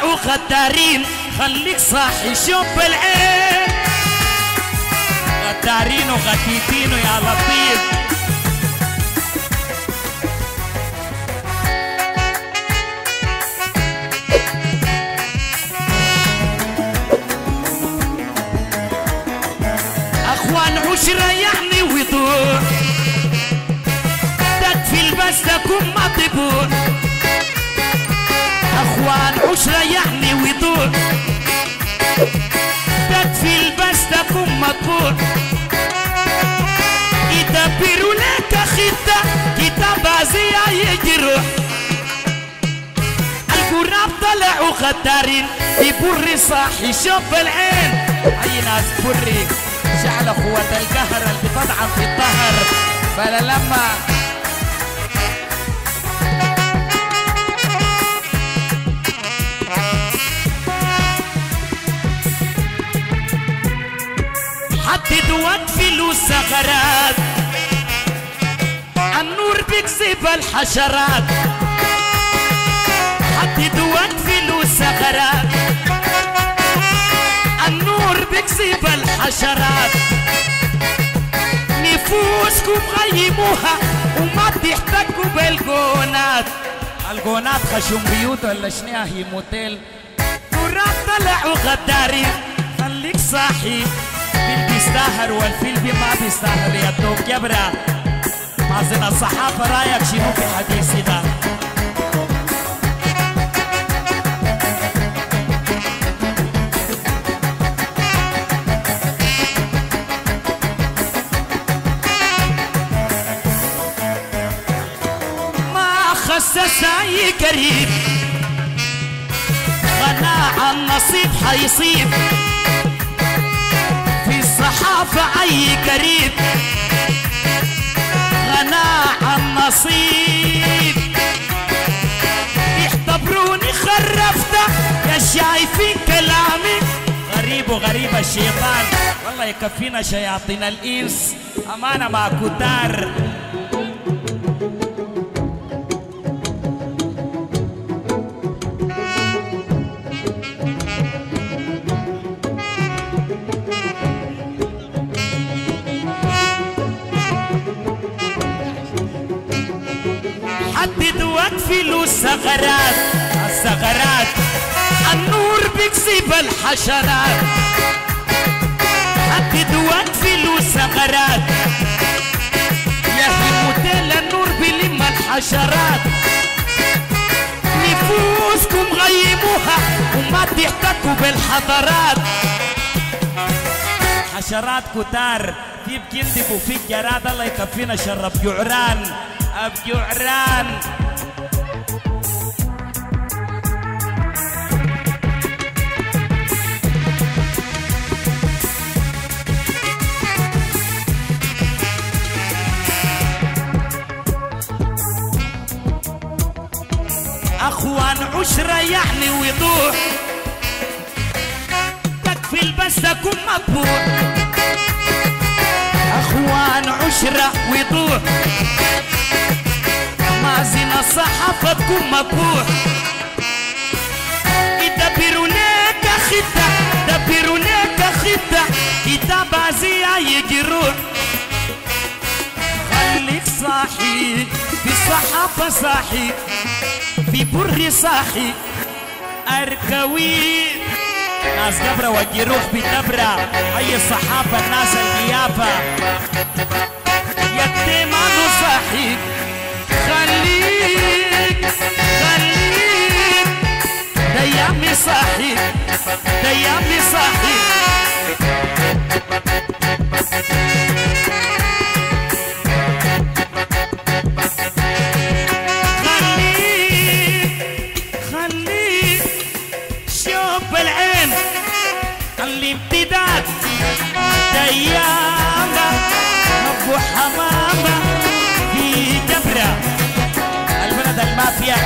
طلعوا غدارين خليك صاحي شوف بالعين. غدارين وغتيتين يا لطيف. أخوان عشرة يعني وضوح تكفي البس تكون اخوان عشرة يعني وضوح تكفي البس تكون مطبوع يدبروا لك خطة كتاب زي يجروح القراب طلعوا غدارين يبر صاحي شوف العين. أي ناس بري شعل قوة القهر اللي بتطعن في الظهر فللما حدد وقفل الثغرات النور بيكسب الحشرات. حدد وقفل الثغرات النور بيكسب الحشرات. نفوسكم غيموها وما تحتكوا بالجونات. الجونات خشم بيوت ولا شنيها هي؟ موتيل. طلعوا غدارين خليك صاحي. بيستاهل والفيل ما بيستاهل يا دوب جبرة. مازن الصحافة رأيك شنو في حديثي ده؟ ما أي قريب غنى النصيب حيصيب. الصحافة أي قريب غنى النصيب. يعتبروني خرفته يا شايفين كلامي. غريب وغريب الشيطان والله يكفينا شياطين الإنس. أمانة مع كتار. حدد واقفلوا الثغرات الثغرات. النور بيكسب الحشرات. حدد واقفلوا الثغرات. يا هموتيل النور بلم الحشرات. نفوسكم غيموها وما تحتكوا بالحضارات حشرات كتار في بجندب وفي جراد الله يكفينا شر بجعران بجعران أخوان عشرة يعني وضوح تكفي البس تكون مطبوع أخوان عشرة وضوح يدبروا لك خطة دبروا لك خطة كتاب زي يجروح خليك صاحي في الصحافة صاحي في بر صاحي. أركوي. ناس قبرة والجروح بدبرة أي الصحافة الناس القيافة. يتيمان صاحي. صاحي ديامي صاحي خليك خليك شوف العين الامتداد ديامة أبو حمامة. في جبرة. البلد ما فيها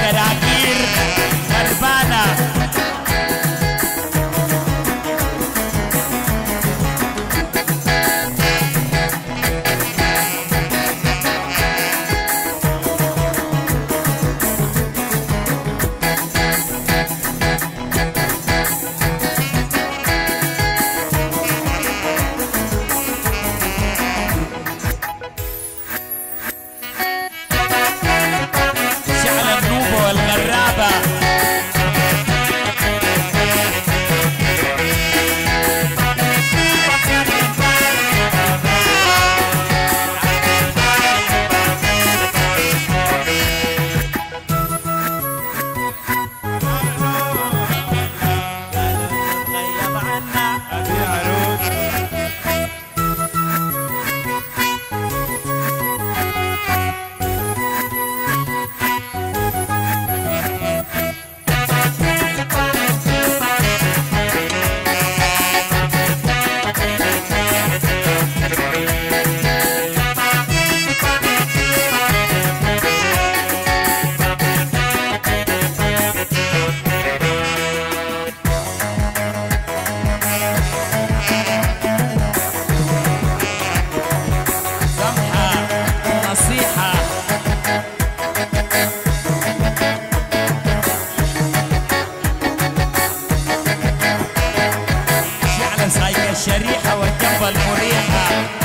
Cristóbal Morriaga.